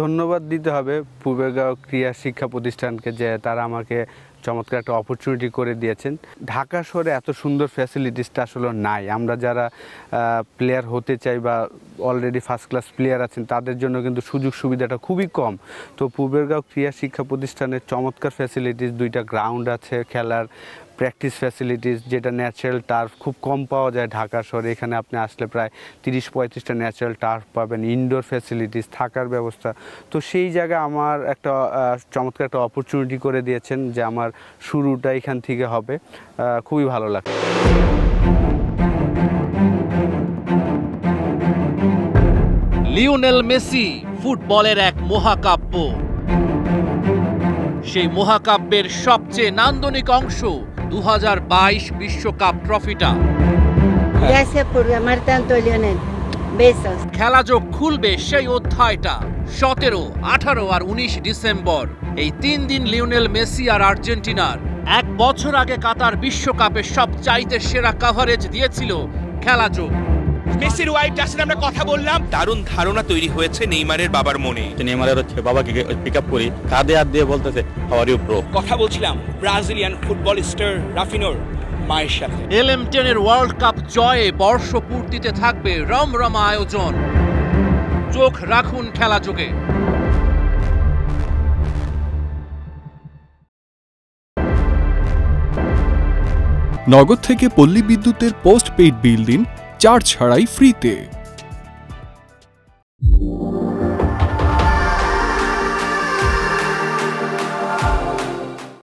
ধন্যবাদ দিতে হবে পূর্বেগাঁও ক্রিয়া শিক্ষা প্রতিষ্ঠানকে যে তারা আমাকে চমৎকার একটা অপরচুনিটি করে দিয়েছেন। ঢাকা শহরে এত সুন্দর ফ্যাসিলিটিসটা আসলে নাই। আমরা যারা প্লেয়ার হতে চাই বা অলরেডি ফার্স্ট ক্লাস প্লেয়ার আছেন, তাদের জন্য কিন্তু সুযোগ সুবিধাটা খুবই কম। তো পূর্বেরগাঁও ক্রিয়া শিক্ষা প্রতিষ্ঠানের চমৎকার ফ্যাসিলিটিস দুইটা গ্রাউন্ড আছে, খেলার প্র্যাকটিস ফ্যাসিলিটিস যেটা ন্যাচারাল টার্ফ খুব কম পাওয়া যায় ঢাকা শহরে। এখানে আপনি আসলে প্রায় তিরিশ পঁয়ত্রিশটা ন্যাচারাল টার্ফ পাবেন ইনডোর ফ্যাসিলিটিস থাকার ব্যবস্থা। তো সেই জায়গায় আমার একটা চমৎকার একটা অপরচুনিটি করে দিয়েছেন যে আমার শুরুটা এখান থেকে হবে। খুবই ভালো লাগছে। লিওনেল মেসি ফুটবলের এক মহাকাব্য। সেই মহাকাব্যের সবচেয়ে নান্দনিক অংশ দু বিশ্বকাপ ট্রফিটা। খেলা যোগ খুলবে সেই অধ্যায়টা সতেরো আঠারো আর উনিশ ডিসেম্বর। এই তিন দিন লিওনেল মেসি আর আর্জেন্টিনার। এক বছর আগে কাতার বিশ্বকাপে সব চাইতে সেরা কাভারেজ দিয়েছিল খেলাযোগ মেসির ওয়াইফ যার সাথে আমরা কথা বললাম। দারুণ ধারণা তৈরি হয়েছে নেইমারের বাবার মনে। নেইমারের হচ্ছে বাবাকে পিক আপ করি। কাঁধে হাত দিয়ে বলতেছে হাওয়ার ইউ ব্রো কথা বলছিলাম ব্রাজিলিয়ান ফুটবল স্টার রাফিনোর মায়ের সাথে। এলএম টেনের ওয়ার্ল্ড কাপ জয়ে বর্ষপূর্তিতে থাকবে রমরমা আয়োজন। চোখ রাখুন খেলাযোগে নগদ থেকে পল্লী বিদ্যুতের পোস্ট পেইড বিল দিন चार्ज छड़ाई फ्री ते